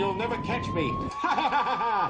you'll never catch me.